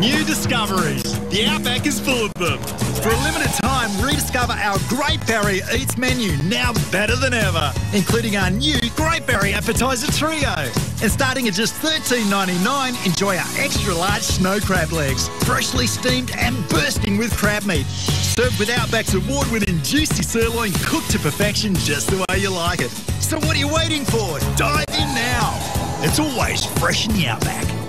New discoveries. The Outback is full of them. For a limited time, rediscover our Great Barrier Eats menu, now better than ever, including our new Great Barrier Appetizer Trio. And starting at just $13.99, enjoy our extra large snow crab legs, freshly steamed and bursting with crab meat. Served with Outback's award winning juicy sirloin cooked to perfection just the way you like it. So what are you waiting for? Dive in now. It's always fresh in the Outback.